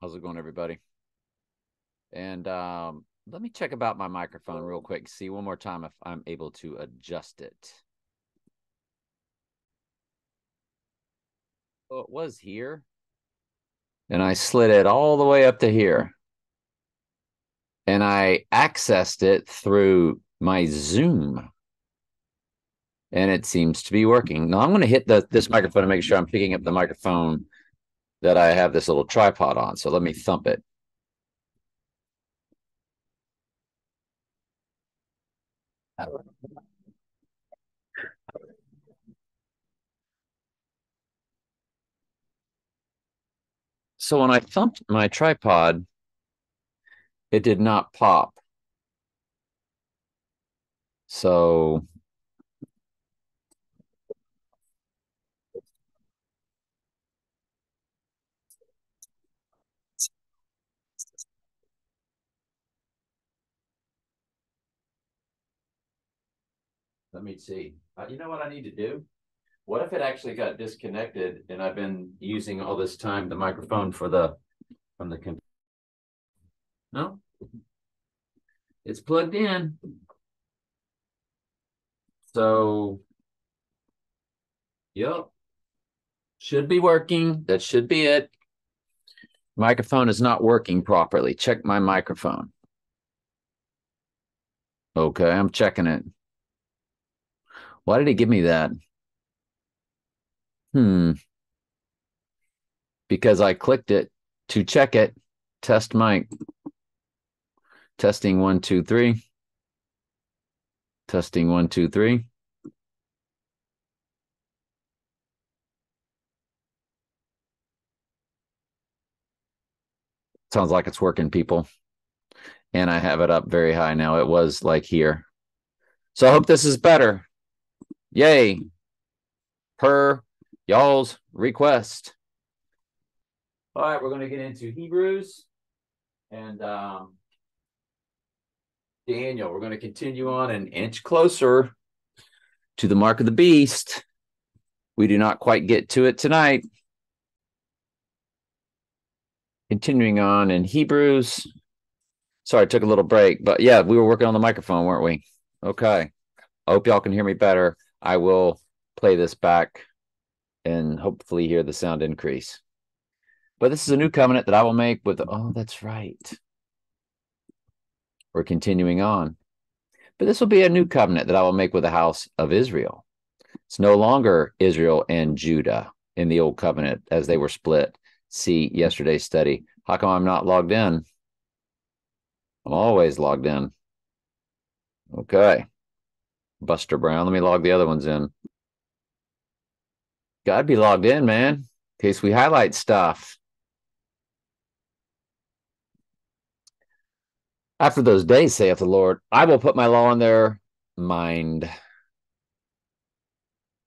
How's it going, everybody? And um, let me check about my microphone real quick. See one more time if I'm able to adjust it. So it was here. And I slid it all the way up to here. And I accessed it through my Zoom. And it seems to be working. Now I'm going to hit the, this microphone to make sure I'm picking up the microphone that I have this little tripod on. So let me thump it. So when I thumped my tripod, it did not pop. So Let me see. Uh, you know what I need to do? What if it actually got disconnected and I've been using all this time the microphone for the from the computer? No, it's plugged in. So, yep, should be working. That should be it. Microphone is not working properly. Check my microphone. Okay, I'm checking it. Why did he give me that? Hmm. Because I clicked it to check it. Test mic. Testing one, two, three. Testing one, two, three. Sounds like it's working, people. And I have it up very high now. It was like here. So I hope this is better. Yay. Per y'all's request. All right, we're going to get into Hebrews and um, Daniel. We're going to continue on an inch closer to the mark of the beast. We do not quite get to it tonight. Continuing on in Hebrews. Sorry, I took a little break, but yeah, we were working on the microphone, weren't we? Okay. I hope y'all can hear me better. I will play this back and hopefully hear the sound increase. But this is a new covenant that I will make with, oh, that's right. We're continuing on. But this will be a new covenant that I will make with the house of Israel. It's no longer Israel and Judah in the old covenant as they were split. See yesterday's study. How come I'm not logged in? I'm always logged in. Okay. Buster Brown. Let me log the other ones in. Gotta be logged in, man, in case we highlight stuff. After those days, saith the Lord, I will put my law in their mind.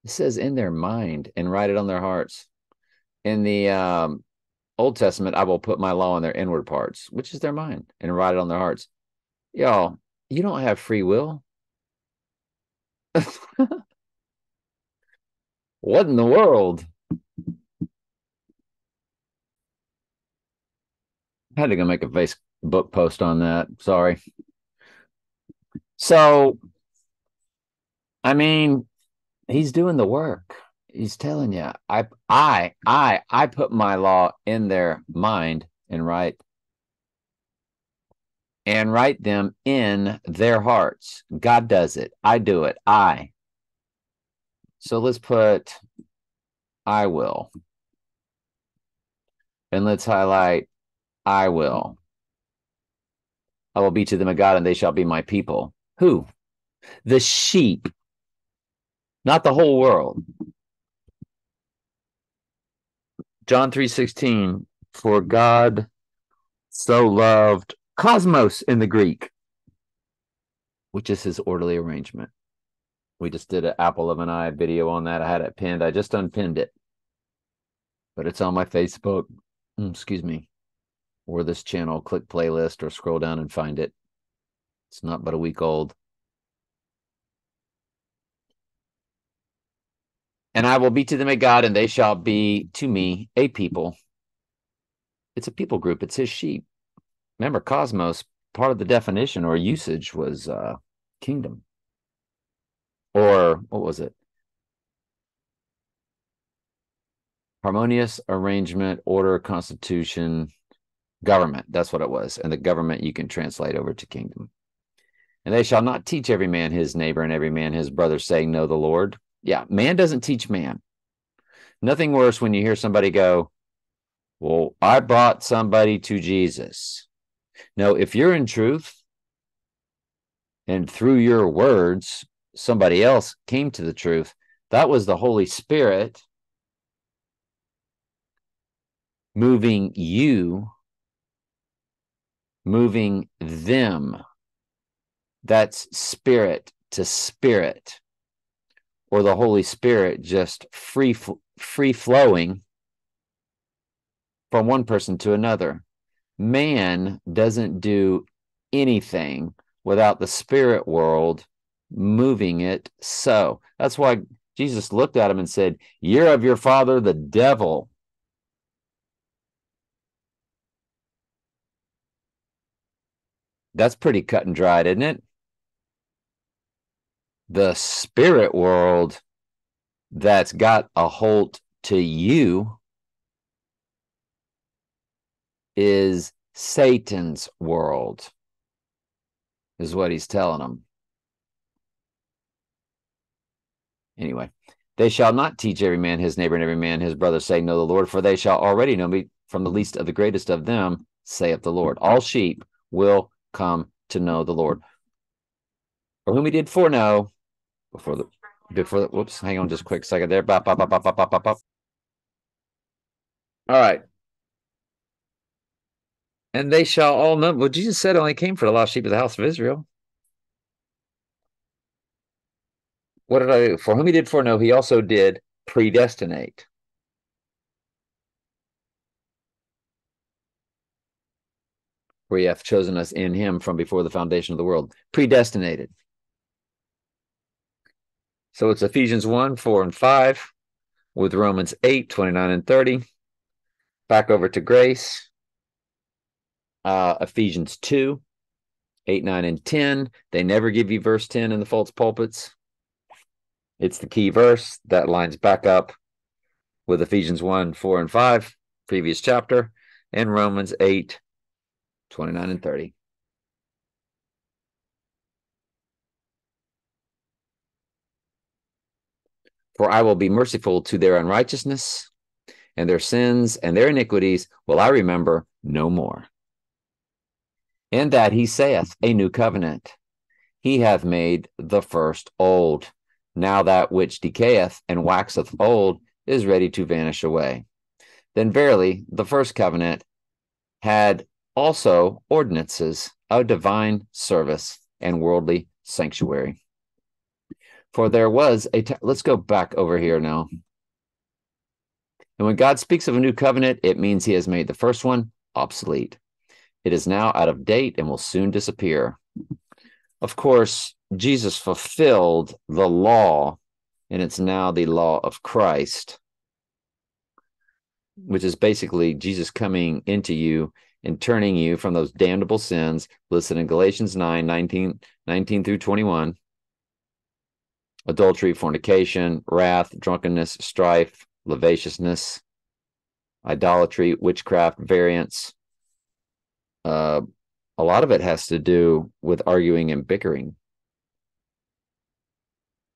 It says in their mind and write it on their hearts. In the um, Old Testament, I will put my law in their inward parts, which is their mind, and write it on their hearts. Y'all, you don't have free will. what in the world? I had to go make a Facebook post on that. Sorry. So, I mean, he's doing the work. He's telling you, I, I, I, I put my law in their mind and write and write them in their hearts. God does it. I do it. I. So let's put I will. And let's highlight I will. I will be to them a God and they shall be my people. Who? The sheep, not the whole world. John 3:16 for God so loved cosmos in the Greek, which is his orderly arrangement. We just did an apple of an eye video on that. I had it pinned. I just unpinned it, but it's on my Facebook. Mm, excuse me, or this channel. Click playlist or scroll down and find it. It's not but a week old. And I will be to them a God, and they shall be to me a people. it's a people group, it's his sheep. Remember, cosmos, part of the definition or usage was uh, kingdom. Or what was it? Harmonious arrangement, order, constitution, government. That's what it was. And the government you can translate over to kingdom. And they shall not teach every man his neighbor and every man his brother, saying, Know the Lord. Yeah, man doesn't teach man. Nothing worse when you hear somebody go, Well, I brought somebody to Jesus. No, if you're in truth and through your words, somebody else came to the truth, that was the Holy Spirit moving you, moving them. That's spirit to spirit, or the Holy Spirit just free free flowing from one person to another. Man doesn't do anything without the spirit world moving it so. That's why Jesus looked at him and said, You're of your father, the devil. That's pretty cut and dried, isn't it? The spirit world that's got a hold to you is Satan's world, is what he's telling them. Anyway, they shall not teach every man his neighbor and every man his brother, saying, Know the Lord, for they shall already know me from the least of the greatest of them, saith the Lord. All sheep will come to know the Lord. For whom he did foreknow before the before the, whoops, hang on just a quick second there. Bop, bop, bop, bop, bop, bop, bop. All right. And they shall all know. Well, Jesus said only came for the lost sheep of the house of Israel. What did I do? For whom he did foreknow, he also did predestinate. For he hath chosen us in him from before the foundation of the world. Predestinated. So it's Ephesians 1, 4, and 5 with Romans 8, 29 and 30. Back over to grace. Uh, Ephesians 2, 8, 9, and 10. They never give you verse 10 in the false pulpits. It's the key verse that lines back up with Ephesians 1, 4, and 5, previous chapter, and Romans 8, 29 and 30. For I will be merciful to their unrighteousness, and their sins and their iniquities will I remember no more. In that he saith, A new covenant. He hath made the first old. Now that which decayeth and waxeth old is ready to vanish away. Then verily the first covenant had also ordinances of divine service and worldly sanctuary. For there was a. T- Let's go back over here now. And when God speaks of a new covenant, it means he has made the first one obsolete. It is now out of date and will soon disappear. Of course, Jesus fulfilled the law, and it's now the law of Christ, which is basically Jesus coming into you and turning you from those damnable sins Listen in Galatians 9 19, 19 through 21 adultery, fornication, wrath, drunkenness, strife, lasciviousness, idolatry, witchcraft, variance. Uh, a lot of it has to do with arguing and bickering,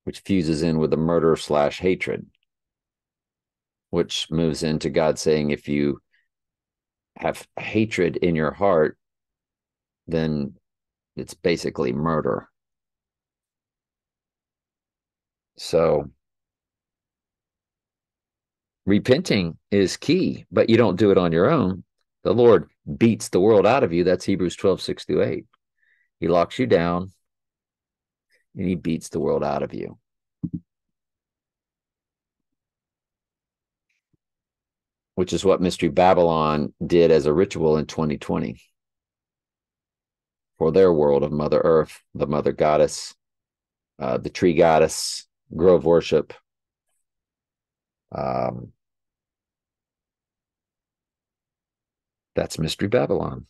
which fuses in with the murder slash hatred, which moves into God saying, if you have hatred in your heart, then it's basically murder. So repenting is key, but you don't do it on your own. The Lord beats the world out of you. That's Hebrews 12, 6 to 8. He locks you down and he beats the world out of you. Which is what Mystery Babylon did as a ritual in 2020 for their world of Mother Earth, the Mother Goddess, uh, the Tree Goddess, grove worship. Um, That's Mystery Babylon.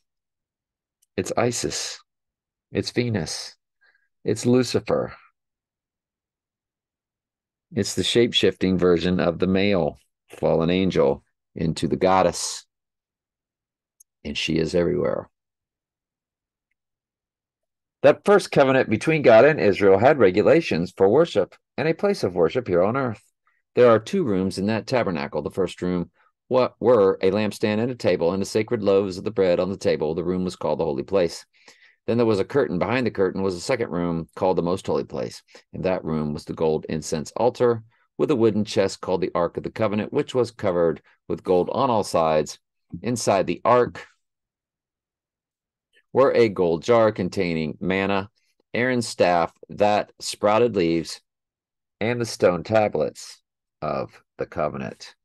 It's Isis. It's Venus. It's Lucifer. It's the shape shifting version of the male fallen angel into the goddess. And she is everywhere. That first covenant between God and Israel had regulations for worship and a place of worship here on earth. There are two rooms in that tabernacle. The first room what were a lampstand and a table and the sacred loaves of the bread on the table. The room was called the holy place. Then there was a curtain. Behind the curtain was a second room called the most holy place. In that room was the gold incense altar with a wooden chest called the Ark of the Covenant, which was covered with gold on all sides. Inside the ark were a gold jar containing manna, Aaron's staff that sprouted leaves, and the stone tablets of the covenant.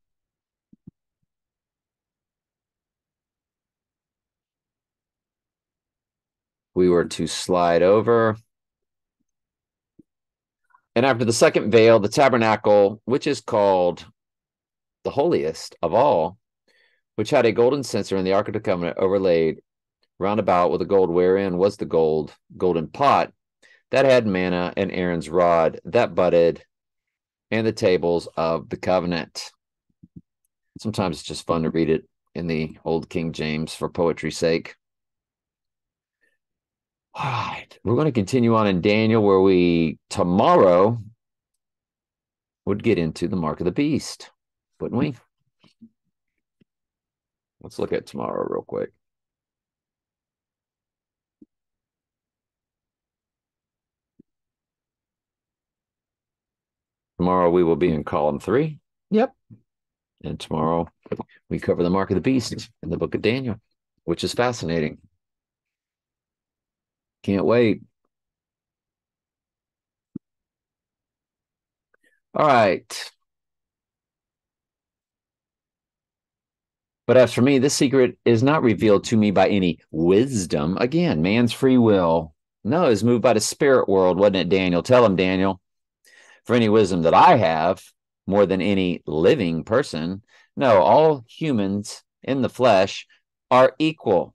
We were to slide over. And after the second veil, the tabernacle, which is called the holiest of all, which had a golden censer in the Ark of the Covenant overlaid round about with a gold wherein was the gold golden pot that had manna and Aaron's rod that budded and the tables of the covenant. Sometimes it's just fun to read it in the old King James for poetry's sake. All right. We're going to continue on in Daniel, where we tomorrow would get into the mark of the beast, wouldn't we? Let's look at tomorrow real quick. Tomorrow we will be in column three. Yep. And tomorrow we cover the mark of the beast in the book of Daniel, which is fascinating. Can't wait. All right. But as for me, this secret is not revealed to me by any wisdom. Again, man's free will. No, is moved by the spirit world, wasn't it, Daniel? Tell him, Daniel. For any wisdom that I have, more than any living person, no, all humans in the flesh are equal.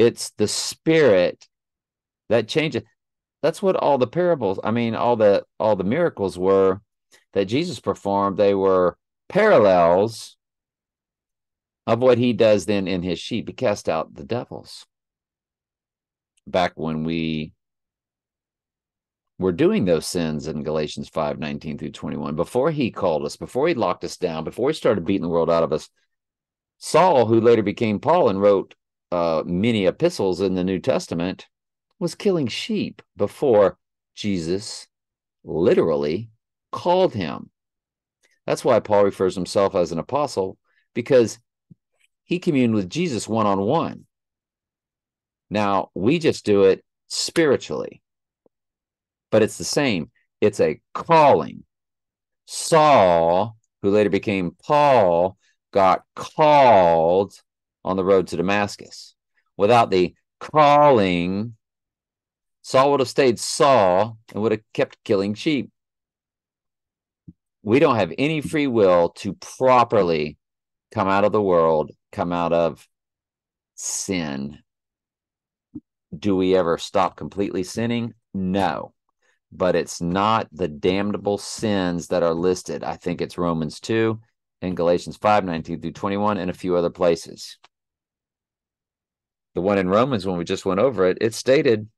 It's the spirit that changes. That's what all the parables, I mean, all the all the miracles were that Jesus performed. They were parallels of what he does then in his sheep. He cast out the devils. Back when we were doing those sins in Galatians 5 19 through 21, before he called us, before he locked us down, before he started beating the world out of us, Saul, who later became Paul and wrote uh, many epistles in the New Testament, was killing sheep before Jesus literally called him. That's why Paul refers himself as an apostle, because he communed with Jesus one on one. Now, we just do it spiritually, but it's the same. It's a calling. Saul, who later became Paul, got called on the road to Damascus. Without the calling, Saul would have stayed Saul and would have kept killing sheep. We don't have any free will to properly come out of the world, come out of sin. Do we ever stop completely sinning? No. But it's not the damnable sins that are listed. I think it's Romans 2 and Galatians 5 19 through 21 and a few other places the one in Romans, when we just went over it, it stated,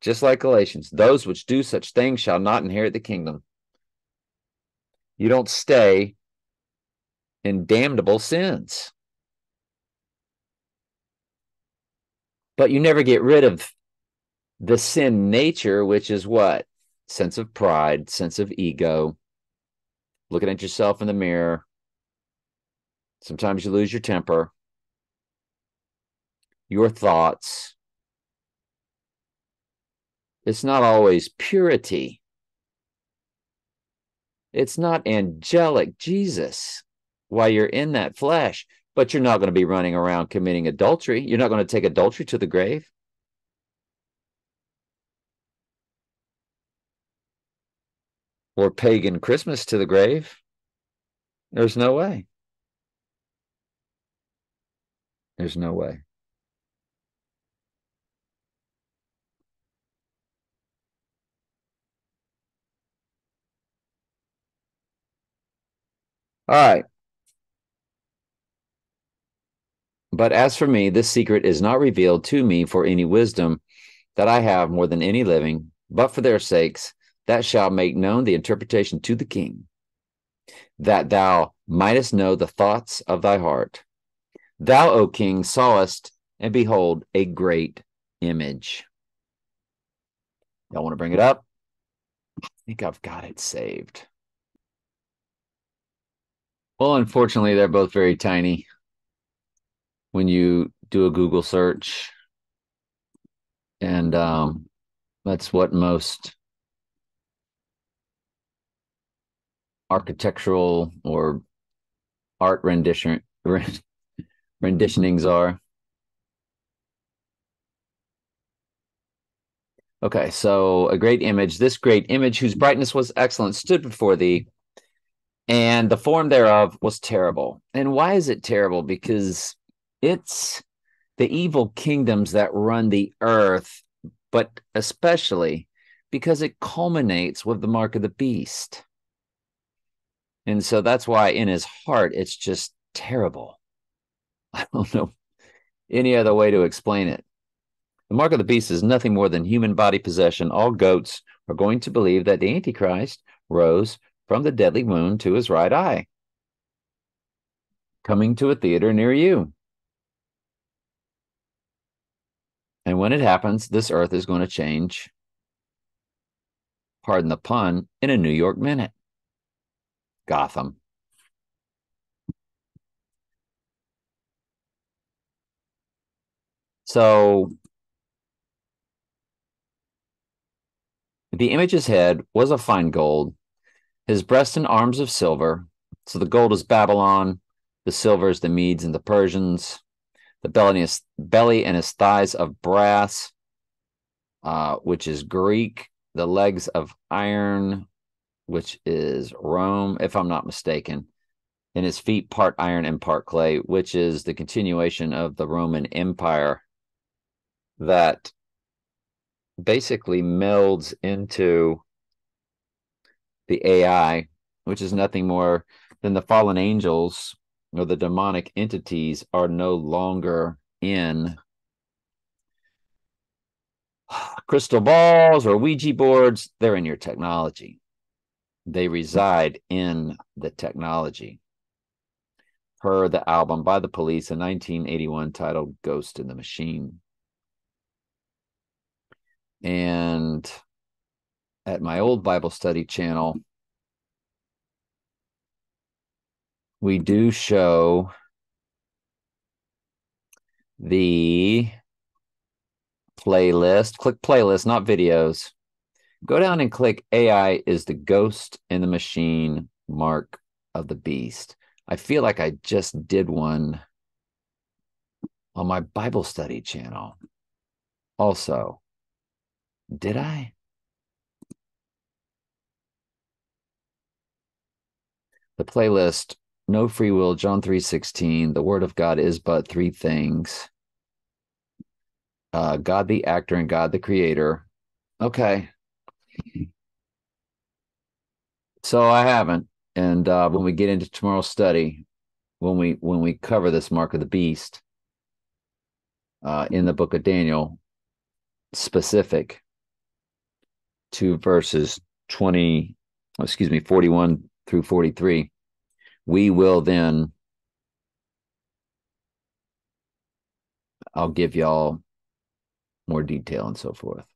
just like Galatians, those which do such things shall not inherit the kingdom. You don't stay in damnable sins. But you never get rid of the sin nature, which is what? Sense of pride, sense of ego, looking at yourself in the mirror. Sometimes you lose your temper your thoughts. It's not always purity. It's not angelic Jesus while you're in that flesh, but you're not going to be running around committing adultery. You're not going to take adultery to the grave. Or pagan Christmas to the grave. There's no way. There's no way. All right. But as for me, this secret is not revealed to me for any wisdom that I have more than any living, but for their sakes, that shall make known the interpretation to the king, that thou mightest know the thoughts of thy heart. Thou, O king, sawest, and behold, a great image. Y'all want to bring it up? I think I've got it saved. Well, unfortunately, they're both very tiny. When you do a Google search, and um, that's what most architectural or art rendition renditionings are. Okay, so a great image, this great image whose brightness was excellent, stood before thee, and the form thereof was terrible. And why is it terrible? Because it's the evil kingdoms that run the earth, but especially because it culminates with the mark of the beast. And so that's why in his heart, it's just terrible. I don't know any other way to explain it. The mark of the beast is nothing more than human body possession. All goats are going to believe that the Antichrist rose from the deadly wound to his right eye, coming to a theater near you. And when it happens, this earth is going to change, pardon the pun, in a New York minute. Gotham. So the image's head was of fine gold, his breast and arms of silver. So the gold is Babylon, the silver is the Medes and the Persians, the belly, is, belly and his thighs of brass, uh, which is Greek, the legs of iron, which is Rome, if I'm not mistaken, and his feet part iron and part clay, which is the continuation of the Roman Empire that basically melds into the AI, which is nothing more than the fallen angels or the demonic entities are no longer in crystal balls or Ouija boards. They're in your technology, they reside in the technology. Per the album by the police in 1981 titled Ghost in the Machine. And at my old Bible study channel, we do show the playlist. Click playlist, not videos. Go down and click AI is the ghost in the machine mark of the beast. I feel like I just did one on my Bible study channel. Also, did I? The playlist no free will john 3.16 the word of god is but three things. Uh, god the actor and god the creator. Okay. So i haven't. And uh, when we get into tomorrow's study when we when we cover this mark of the beast uh, in the book of daniel specific to verses 20 excuse me 41 through 43 we will then I'll give y'all more detail and so forth.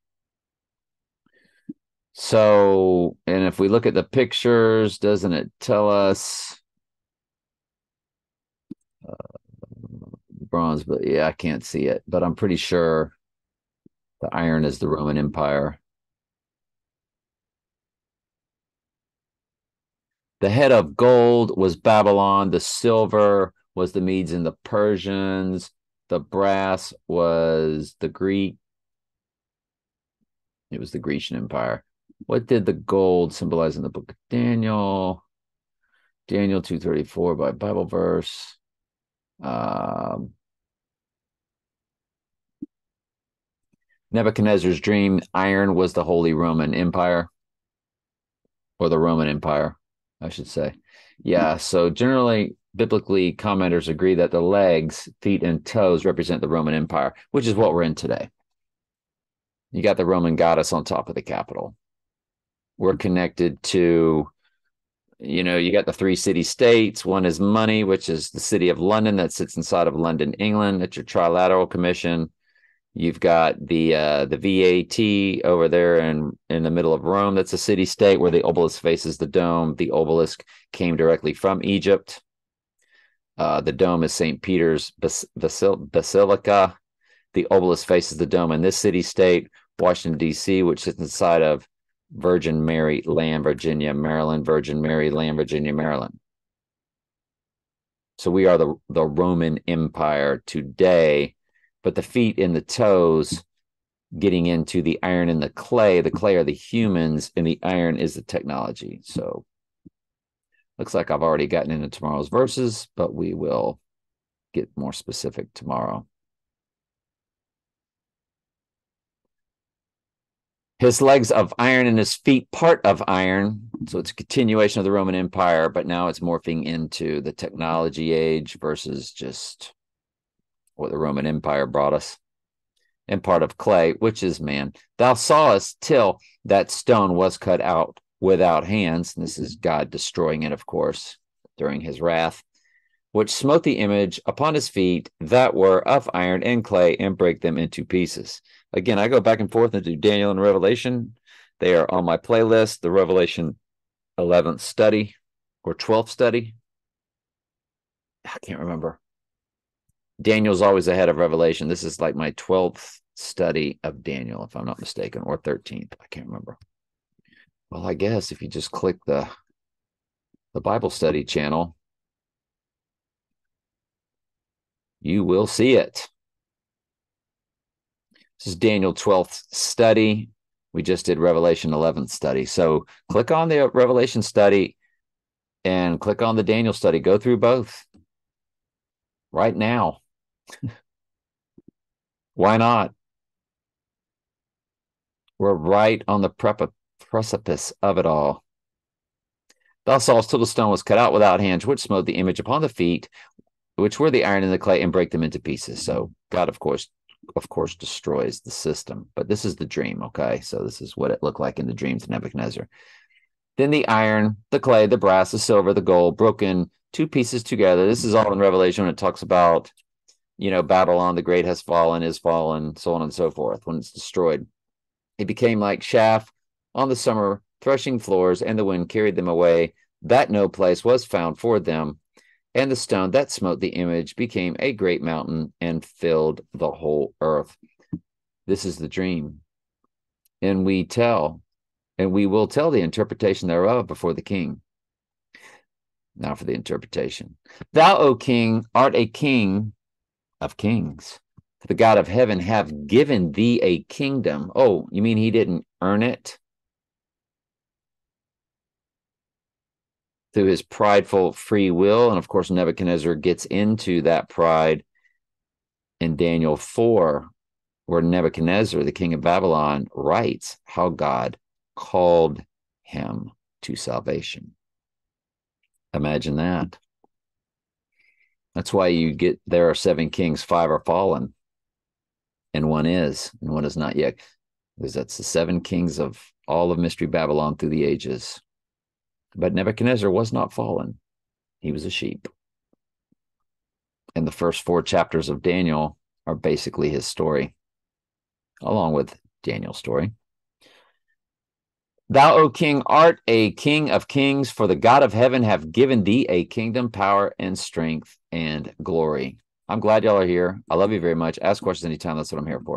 So, and if we look at the pictures, doesn't it tell us uh, bronze? But yeah, I can't see it, but I'm pretty sure the iron is the Roman Empire. the head of gold was Babylon, the silver was the Medes and the Persians, the brass was the Greek. It was the Grecian Empire. What did the gold symbolize in the book of Daniel? Daniel 234 by Bible verse. Um, Nebuchadnezzar's dream, iron was the Holy Roman Empire or the Roman Empire. I should say. Yeah, so generally, biblically, commenters agree that the legs, feet, and toes represent the Roman Empire, which is what we're in today. You got the Roman goddess on top of the Capitol. We're connected to, you know, you got the three city states. One is money, which is the city of London that sits inside of London, England. It's your trilateral commission. You've got the uh, the VAT over there in in the middle of Rome. That's a city state where the obelisk faces the dome. The obelisk came directly from Egypt. Uh, the dome is St. Peter's Bas- Basil- Basilica. The obelisk faces the dome in this city state. Washington D.C., which sits inside of Virgin Mary Land, Virginia, Maryland, Virgin Mary Land, Virginia, Maryland. So we are the the Roman Empire today but the feet and the toes getting into the iron and the clay. The clay are the humans, and the iron is the technology. So looks like I've already gotten into tomorrow's verses, but we will get more specific tomorrow. His legs of iron and his feet part of iron. So it's a continuation of the Roman Empire, but now it's morphing into the technology age versus just what the Roman Empire brought us, and part of clay, which is man. Thou sawest till that stone was cut out without hands. And this is God destroying it, of course, during his wrath, which smote the image upon his feet that were of iron and clay and break them into pieces. Again, I go back and forth into Daniel and Revelation. They are on my playlist, the Revelation 11th study or 12th study. I can't remember. Daniel's always ahead of Revelation. This is like my 12th study of Daniel, if I'm not mistaken, or 13th. I can't remember. Well, I guess if you just click the the Bible study channel, you will see it. This is Daniel 12th study. We just did Revelation 11th study. So click on the Revelation study and click on the Daniel study. Go through both right now. Why not? We're right on the precipice of it all. Thou sawest till the stone was cut out without hands, which smote the image upon the feet, which were the iron and the clay, and break them into pieces. So God, of course, of course, destroys the system. But this is the dream, okay? So this is what it looked like in the dream to Nebuchadnezzar. Then the iron, the clay, the brass, the silver, the gold, broken two pieces together. This is all in Revelation when it talks about you know, Babylon the Great has fallen, is fallen, so on and so forth, when it's destroyed. It became like chaff on the summer threshing floors, and the wind carried them away, that no place was found for them. And the stone that smote the image became a great mountain and filled the whole earth. This is the dream. And we tell, and we will tell the interpretation thereof before the king. Now for the interpretation. Thou, O king, art a king of kings. The God of heaven have given thee a kingdom. Oh, you mean he didn't earn it? Through his prideful free will. And of course, Nebuchadnezzar gets into that pride in Daniel 4, where Nebuchadnezzar, the king of Babylon, writes how God called him to salvation. Imagine that. That's why you get there are seven kings, five are fallen, and one is, and one is not yet. Because that's the seven kings of all of Mystery Babylon through the ages. But Nebuchadnezzar was not fallen, he was a sheep. And the first four chapters of Daniel are basically his story, along with Daniel's story. Thou, O king, art a king of kings, for the God of heaven have given thee a kingdom, power, and strength and glory. I'm glad y'all are here. I love you very much. Ask questions anytime. That's what I'm here for.